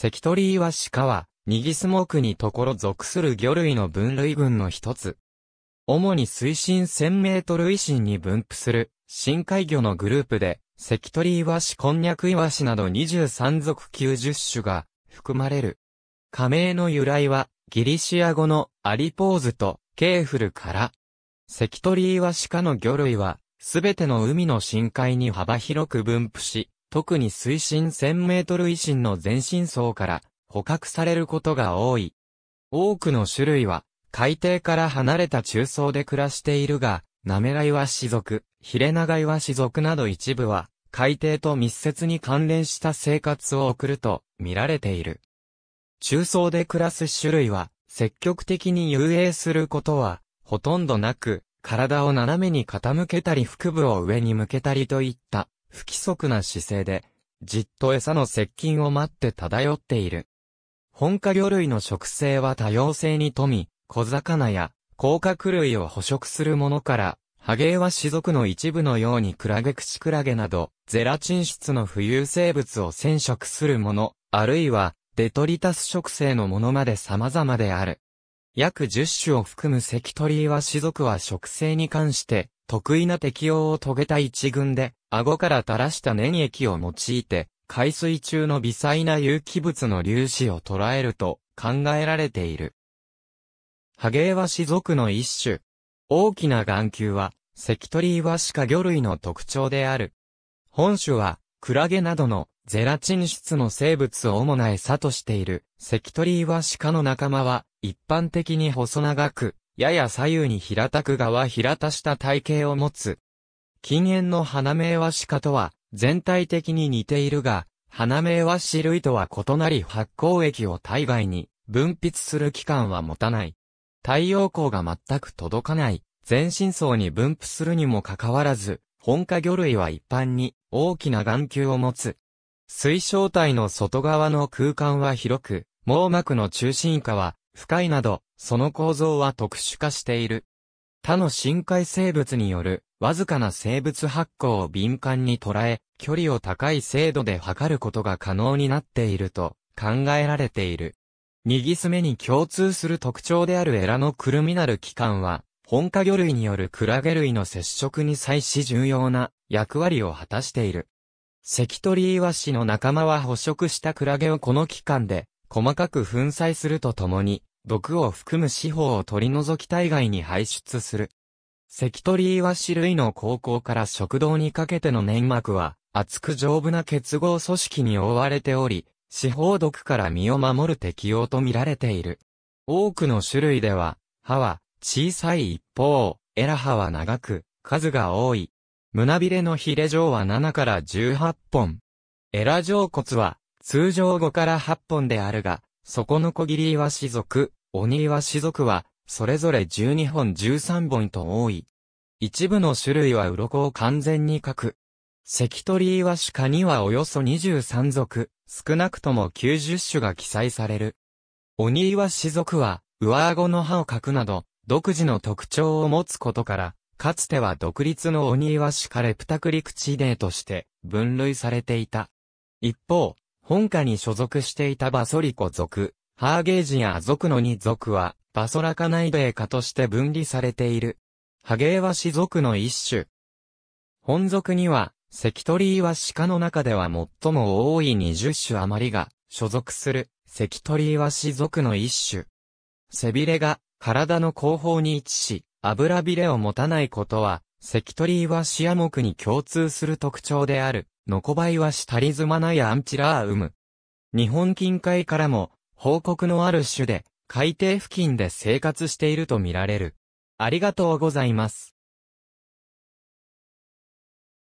関取イワシ科は、ニギスモークにところ属する魚類の分類群の一つ。主に水深1000メートル以深に分布する深海魚のグループで、セキトリイワシ、コンニャクイワシなど23属90種が含まれる。科名の由来は、ギリシア語のアリポーズとケーフルから。セキトリイワシ科の魚類は、すべての海の深海に幅広く分布し、特に水深1000メートル以深の漸深層から捕獲されることが多い。多くの種類は、海底から離れた中層で暮らしているが、ナメライワシ族、ヒレナガイワシ族など一部は、海底と密接に関連した生活を送ると見られている。中層で暮らす種類は、積極的に遊泳することは、ほとんどなく、体を斜めに傾けたり腹部を上に向けたりといった不規則な姿勢で、じっと餌の接近を待って漂っている。本家魚類の食性は多様性に富み、小魚や甲殻類を捕食するものから、ハゲイワシ族の一部のようにクラゲクチクラゲなど、ゼラチン質の浮遊生物を染色するもの、あるいは、デトリタス食性のものまで様々である。約10種を含む関取岩種族は食性に関して得意な適応を遂げた一群で、顎から垂らした粘液を用いて、海水中の微細な有機物の粒子を捉えると考えられている。ハゲイワシ族の一種。大きな眼球は、関取岩シカ魚類の特徴である。本種は、クラゲなどのゼラチン質の生物を主な餌としている、関取岩シカの仲間は、一般的に細長く、やや左右に平たく側平たした体型を持つ。禁煙の花名は鹿とは全体的に似ているが、花名は種類とは異なり発酵液を体外に分泌する器官は持たない。太陽光が全く届かない。全身層に分布するにもかかわらず、本家魚類は一般に大きな眼球を持つ。水晶体の外側の空間は広く、網膜の中心下は深いなど、その構造は特殊化している。他の深海生物による、わずかな生物発光を敏感に捉え、距離を高い精度で測ることが可能になっていると考えられている。ニギス目に共通する特徴であるエラのクルミナル器官は、本家魚類によるクラゲ類の接触に際し重要な役割を果たしている。関取イワシの仲間は捕食したクラゲをこの器官で細かく粉砕するとともに、毒を含む四方を取り除き体外に排出する。関取イワシ類の高校から食道にかけての粘膜は、厚く丈夫な結合組織に覆われており、四方毒から身を守る適応と見られている。多くの種類では、歯は小さい一方、エラ歯は長く、数が多い。胸びれのヒレ状は7から18本。エラ状骨は通常5から8本であるが、そこの小切り岩種族、鬼岩種族は、それぞれ12本13本と多い。一部の種類は鱗を完全に描く。関取岩種科にはおよそ23属、少なくとも90種が記載される。鬼岩種族は、上顎の歯を描くなど、独自の特徴を持つことから、かつては独立の鬼岩種科レプタクリクチデーとして分類されていた。一方、本家に所属していたバソリコ族、ハーゲージや族の2族は、バソラカナイデー科として分離されている。ハゲーワシ族の一種。本族には、関取イワシ科の中では最も多い20種余りが所属する関取イワシ族の一種。背びれが体の後方に位置し、油びれを持たないことは、関取イワシヤ目に共通する特徴である。ノコバイワシタリズマナやアンチラーウム。日本近海からも報告のある種で海底付近で生活しているとみられる。ありがとうございます。